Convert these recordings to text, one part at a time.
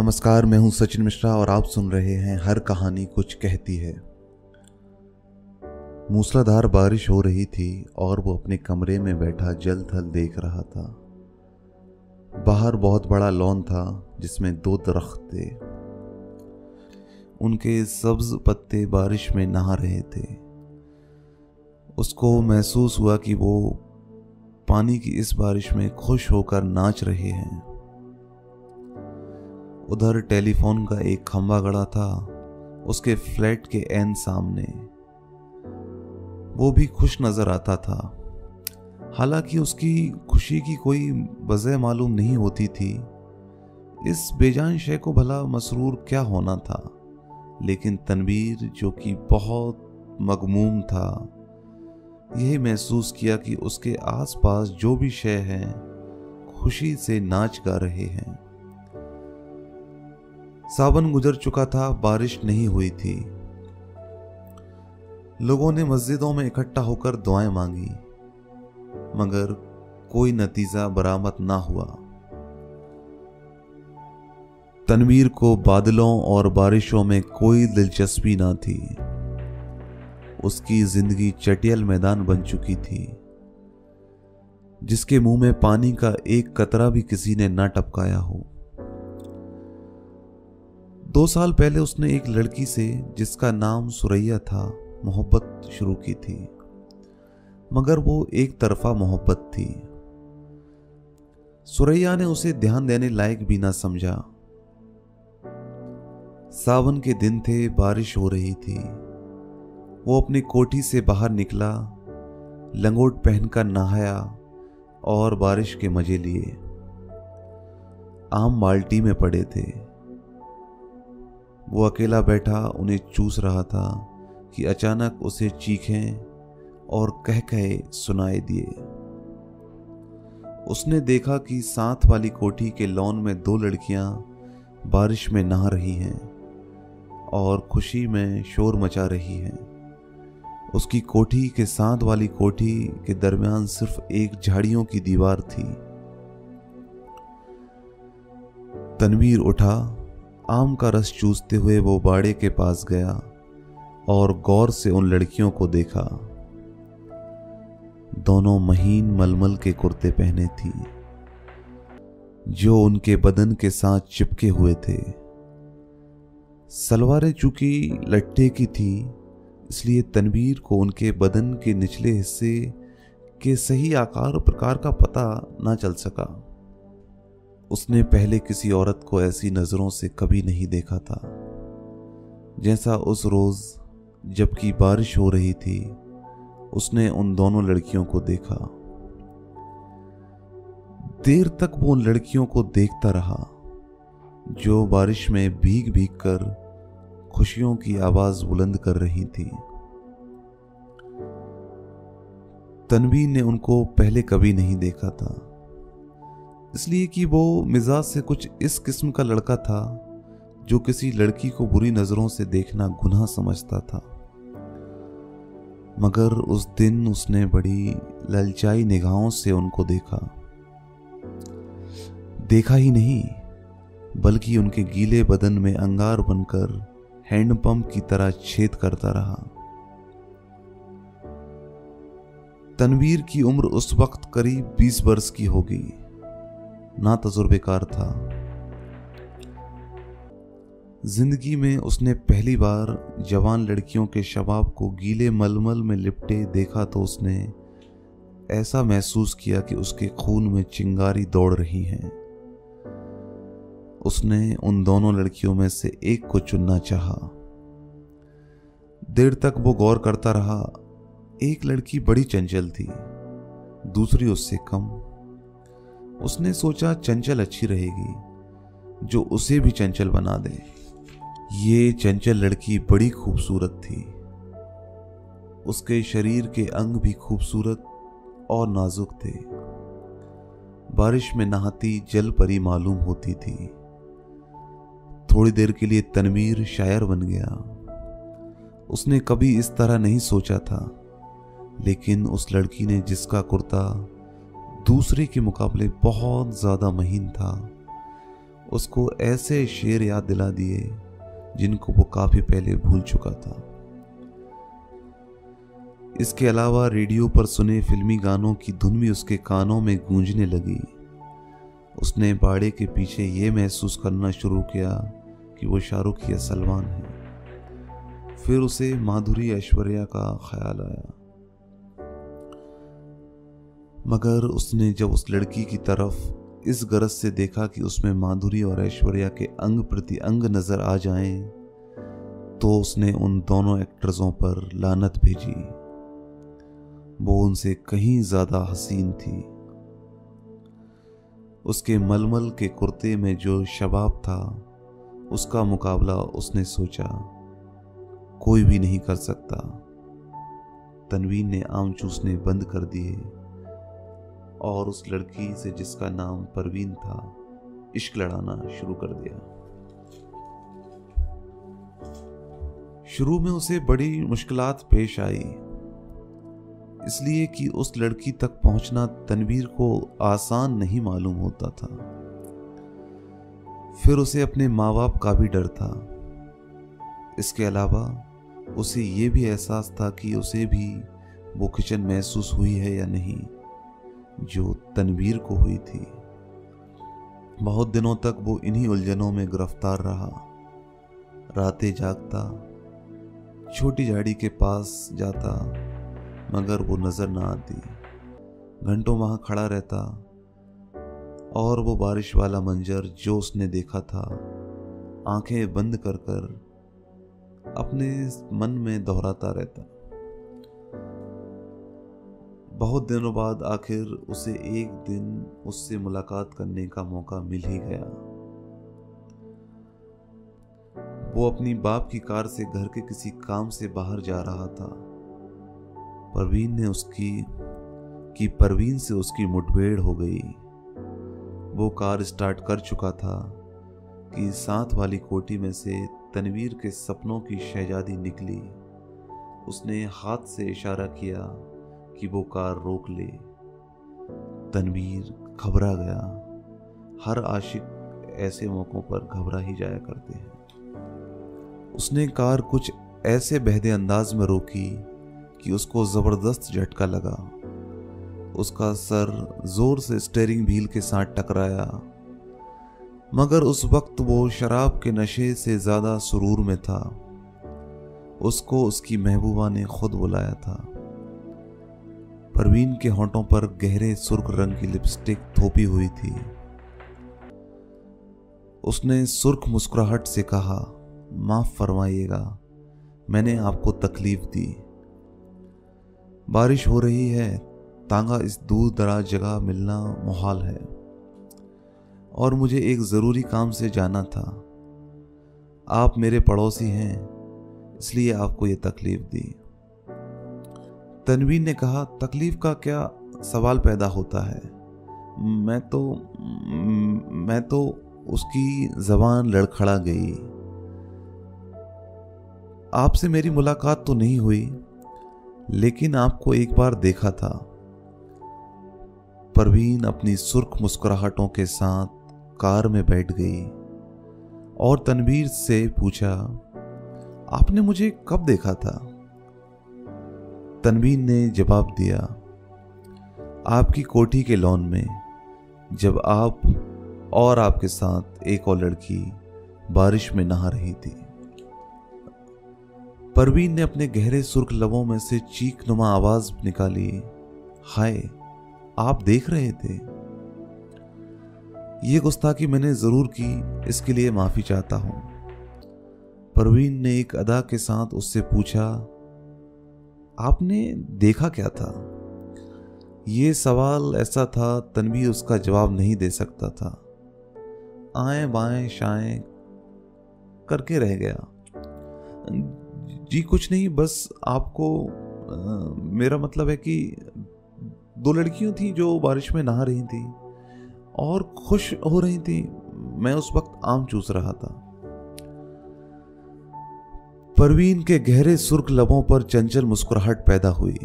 नमस्कार, मैं हूँ सचिन मिश्रा और आप सुन रहे हैं हर कहानी कुछ कहती है। मूसलाधार बारिश हो रही थी और वो अपने कमरे में बैठा जल थल देख रहा था। बाहर बहुत बड़ा लॉन था जिसमें दो दरख्त थे। उनके सब्ज पत्ते बारिश में नहा रहे थे। उसको महसूस हुआ कि वो पानी की इस बारिश में खुश होकर नाच रहे हैं। उधर टेलीफोन का एक खंभा गड़ा था, उसके फ्लैट के एन सामने। वो भी खुश नज़र आता था। हालाँकि उसकी खुशी की कोई वजह मालूम नहीं होती थी। इस बेजान शय को भला मसरूर क्या होना था? लेकिन तनवीर, जो कि बहुत मगमूम था, यही महसूस किया कि उसके आसपास जो भी शय हैं, खुशी से नाच गा रहे हैं। सावन गुजर चुका था, बारिश नहीं हुई थी। लोगों ने मस्जिदों में इकट्ठा होकर दुआएँ मांगी, मगर कोई नतीजा बरामद ना हुआ। तनवीर को बादलों और बारिशों में कोई दिलचस्पी ना थी। उसकी ज़िंदगी चटियल मैदान बन चुकी थी, जिसके मुँह में पानी का एक कतरा भी किसी ने ना टपकाया हो। दो साल पहले उसने एक लड़की से, जिसका नाम सुरैया था, मोहब्बत शुरू की थी। मगर वो एक तरफा मोहब्बत थी। सुरैया ने उसे ध्यान देने लायक भी ना समझा। सावन के दिन थे, बारिश हो रही थी। वो अपनी कोठी से बाहर निकला, लंगोट पहनकर नहाया और बारिश के मज़े लिए आम बाल्टी में पड़े थे। वो अकेला बैठा उन्हें चूस रहा था कि अचानक उसे चीखें और कह कहे सुनाए दिए। उसने देखा कि साथ वाली कोठी के लॉन में दो लड़कियाँ बारिश में नहा रही हैं और खुशी में शोर मचा रही हैं। उसकी कोठी के साथ वाली कोठी के दरमियान सिर्फ़ एक झाड़ियों की दीवार थी। तनवीर उठा आम का रस चूसते हुए वो बाड़े के पास गया और गौर से उन लड़कियों को देखा। दोनों महीन मलमल के कुर्ते पहने थी, जो उनके बदन के साथ चिपके हुए थे। सलवारें चूँकि लट्टे की थी, इसलिए तनवीर को उनके बदन के निचले हिस्से के सही आकार और प्रकार का पता ना चल सका। उसने पहले किसी औरत को ऐसी नज़रों से कभी नहीं देखा था। जैसा उस रोज़ जबकि बारिश हो रही थी, उसने उन दोनों लड़कियों को देखा। देर तक वो उन लड़कियों को देखता रहा, जो बारिश में भीग भीग कर खुशियों की आवाज़ बुलंद कर रही थी। तनवीर ने उनको पहले कभी नहीं देखा था। इसलिए कि वो मिजाज से कुछ इस किस्म का लड़का था, जो किसी लड़की को बुरी नज़रों से देखना गुनाह समझता था। मगर उस दिन उसने बड़ी ललचाई निगाहों से उनको देखा। देखा ही नहीं, बल्कि उनके गीले बदन में अंगार बनकर हैंडपंप की तरह छेद करता रहा। तनवीर की उम्र उस वक्त करीब 20 वर्ष की होगी। ना तजुर्बेकार था। ज़िंदगी में उसने पहली बार जवान लड़कियों के शबाब को गीले मलमल में लिपटे देखा तो उसने ऐसा महसूस किया कि उसके खून में चिंगारी दौड़ रही है। उसने उन दोनों लड़कियों में से एक को चुनना चाहा। देर तक वो गौर करता रहा, एक लड़की बड़ी चंचल थी, दूसरी उससे कम। उसने सोचा चंचल अच्छी रहेगी, जो उसे भी चंचल बना दे। ये चंचल लड़की बड़ी खूबसूरत थी। उसके शरीर के अंग भी खूबसूरत और नाजुक थे। बारिश में नहाती जल परी मालूम होती थी। थोड़ी देर के लिए तनवीर शायर बन गया। उसने कभी इस तरह नहीं सोचा था, लेकिन उस लड़की ने जिसका कुर्ता दूसरे के मुकाबले बहुत ज़्यादा महीन था। उसको ऐसे शेर याद दिला दिए, जिनको वो काफ़ी पहले भूल चुका था। इसके अलावा रेडियो पर सुने फिल्मी गानों की धुन भी उसके कानों में गूंजने लगी। उसने बाड़े के पीछे ये महसूस करना शुरू किया कि वो शाहरुख या सलमान है। फिर उसे माधुरी ऐश्वर्या का ख्याल आया। मगर उसने जब उस लड़की की तरफ़ इस गरज से देखा कि उसमें माधुरी और ऐश्वर्या के अंग प्रति अंग नज़र आ जाएँ, तो उसने उन दोनों एक्ट्रेसों पर लानत भेजी। वो उनसे कहीं ज़्यादा हसीन थी। उसके मलमल के कुर्ते में जो शबाब था उसका मुकाबला उसने सोचा कोई भी नहीं कर सकता। तनवीन ने आम चूसने बंद कर दिए। और उस लड़की से जिसका नाम परवीन था, इश्क लड़ाना शुरू कर दिया। शुरू में उसे बड़ी मुश्किलात पेश आई, इसलिए कि उस लड़की तक पहुँचना तनवीर को आसान नहीं मालूम होता था। फिर उसे अपने माँ बाप का भी डर था। इसके अलावा, उसे ये भी एहसास था कि उसे भी वो किचन महसूस हुई है या नहीं। जो तनवीर को हुई थी। बहुत दिनों तक वो इन्हीं उलझनों में गिरफ़्तार रहा। रातें जागता, छोटी झाड़ी के पास जाता, मगर वो नज़र ना आती। घंटों वहाँ खड़ा रहता, और वो बारिश वाला मंजर जो उसने देखा था, आँखें बंद कर कर अपने मन में दोहराता रहता। बहुत दिनों बाद आखिर उसे एक दिन उससे मुलाकात करने का मौका मिल ही गया। वो अपनी बाप की कार से घर के किसी काम से बाहर जा रहा था। परवीन ने उसकी, कि परवीन से उसकी मुठभेड़ हो गई। वो कार स्टार्ट कर चुका था कि साथ वाली कोटी में से तनवीर के सपनों की शहजादी निकली। उसने हाथ से इशारा किया कि वो कार रोक ले। तनवीर घबरा गया। हर आशिक ऐसे मौक़ों पर घबरा ही जाया करते हैं। उसने कार कुछ ऐसे बहदे अंदाज में रोकी कि उसको ज़बरदस्त झटका लगा। उसका सर ज़ोर से स्टेयरिंग व्हील के साथ टकराया। मगर उस वक्त वो शराब के नशे से ज़्यादा सुरूर में था। उसको उसकी महबूबा ने खुद बुलाया था। परवीन के होंठों पर गहरे सुर्ख रंग की लिपस्टिक थोपी हुई थी। उसने सुर्ख मुस्कुराहट से कहा, माफ़ फरमाइएगा, मैंने आपको तकलीफ़ दी। बारिश हो रही है, तांगा इस दूर दराज जगह मिलना मुहाल है। और मुझे एक ज़रूरी काम से जाना था। आप मेरे पड़ोसी हैं, इसलिए आपको ये तकलीफ़ दी। तनवीन ने कहा, तकलीफ़ का क्या सवाल पैदा होता है? मैं तो मैं तो उसकी जबान लड़खड़ा गई। आपसे मेरी मुलाकात तो नहीं हुई, लेकिन आपको एक बार देखा था। परवीन अपनी सुर्ख मुस्कुराहटों के साथ कार में बैठ गई और तनवीर से पूछा, आपने मुझे कब देखा था? तनवीर ने जवाब दिया, आपकी कोठी के लॉन में जब आप और आपके साथ एक और लड़की बारिश में नहा रही थी, परवीन ने अपने गहरे सुर्ख लबों में से चीख नुमा आवाज़ निकाली, हाय, आप देख रहे थे? ये गुस्ताखी मैंने ज़रूर की, इसके लिए माफ़ी चाहता हूँ। परवीन ने एक अदा के साथ उससे पूछा आपने देखा क्या था? ये सवाल ऐसा था तनवी उसका जवाब नहीं दे सकता था। आए बाएँ शाएँ करके रह गया। जी कुछ नहीं बस आपको आ, मेरा मतलब है कि दो लड़कियों थी जो बारिश में नहा रही थी और खुश हो रही थी। मैं उस वक्त आम चूस रहा था। परवीन के गहरे सुर्ख लबों पर चंचल मुस्कुराहट पैदा हुई।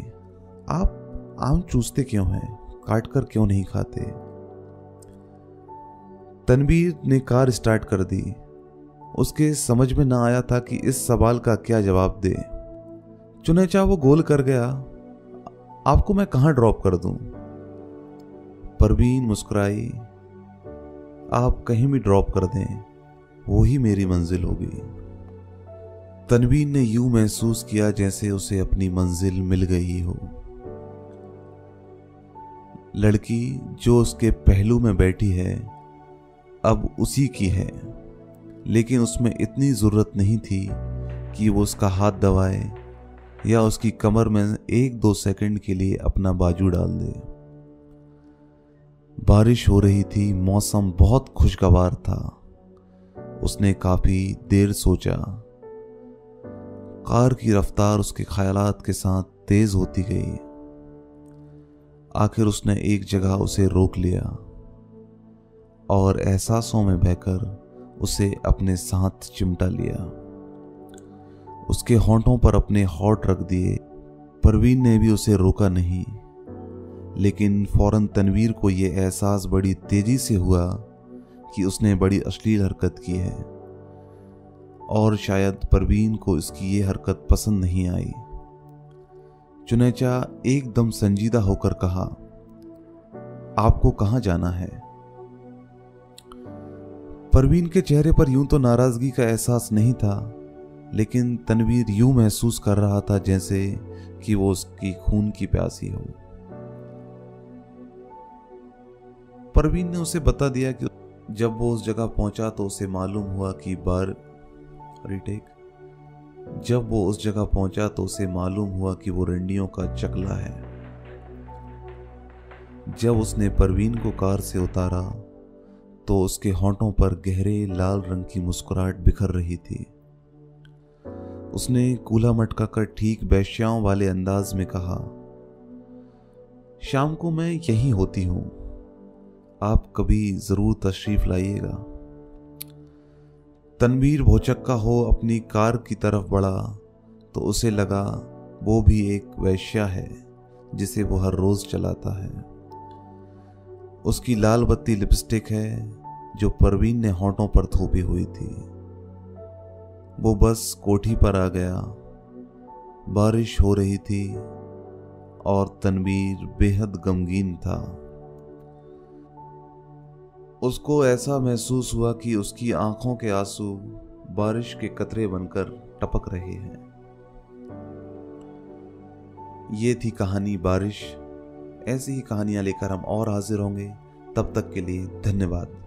आप आम चूसते क्यों हैं? काट कर क्यों नहीं खाते? तनवीर ने कार स्टार्ट कर दी। उसके समझ में ना आया था कि इस सवाल का क्या जवाब दे। चुनेचा वो गोल कर गया। आपको मैं कहाँ ड्रॉप कर दूँ? परवीन मुस्कुराई। आप कहीं भी ड्रॉप कर दें, वो ही मेरी मंजिल होगी। तनवीर ने यूँ महसूस किया जैसे उसे अपनी मंजिल मिल गई हो। लड़की जो उसके पहलू में बैठी है, अब उसी की है। लेकिन उसमें इतनी ज़रूरत नहीं थी कि वो उसका हाथ दबाए या उसकी कमर में एक दो सेकंड के लिए अपना बाजू डाल दे। बारिश हो रही थी, मौसम बहुत खुशगवार था। उसने काफ़ी देर सोचा। कार की रफ्तार उसके ख्यालात के साथ तेज होती गई। आखिर उसने एक जगह उसे रोक लिया और एहसासों में बहकर उसे अपने साथ चिमटा लिया। उसके होंठों पर अपने हॉट रख दिए। परवीन ने भी उसे रोका नहीं, लेकिन फ़ौरन तनवीर को यह एहसास बड़ी तेज़ी से हुआ कि उसने बड़ी अश्लील हरकत की है। और शायद परवीन को इसकी ये हरकत पसंद नहीं आई। चुनेचा एकदम संजीदा होकर कहा, आपको कहाँ जाना है? परवीन के चेहरे पर यूँ तो नाराज़गी का एहसास नहीं था, लेकिन तनवीर यूँ महसूस कर रहा था जैसे कि वो उसकी खून की प्यासी हो। परवीन ने उसे बता दिया कि जब वो उस जगह पहुँचा तो उसे मालूम हुआ कि बार रिटेक। जब वो उस जगह पहुँचा तो उसे मालूम हुआ कि वो रंडियों का चकला है। जब उसने परवीन को कार से उतारा तो उसके होंठों पर गहरे लाल रंग की मुस्कुराहट बिखर रही थी। उसने कूल्हा मटका कर ठीक बैश्याओं वाले अंदाज में कहा, शाम को मैं यहीं होती हूँ। आप कभी ज़रूर तशरीफ़ लाइएगा। तनवीर भोचक्का हो अपनी कार की तरफ़ बढ़ा तो उसे लगा, वो भी एक वैश्या है, जिसे वो हर रोज चलाता है। उसकी लाल बत्ती लिपस्टिक है, जो परवीन ने होठों पर थोपी हुई थी। वो बस कोठी पर आ गया। बारिश हो रही थी, और तनवीर बेहद गमगीन था। उसको ऐसा महसूस हुआ कि उसकी आँखों के आँसू बारिश के कतरे बनकर टपक रहे हैं। ये थी कहानी बारिश। ऐसी ही कहानियाँ लेकर हम और हाजिर होंगे। तब तक के लिए धन्यवाद।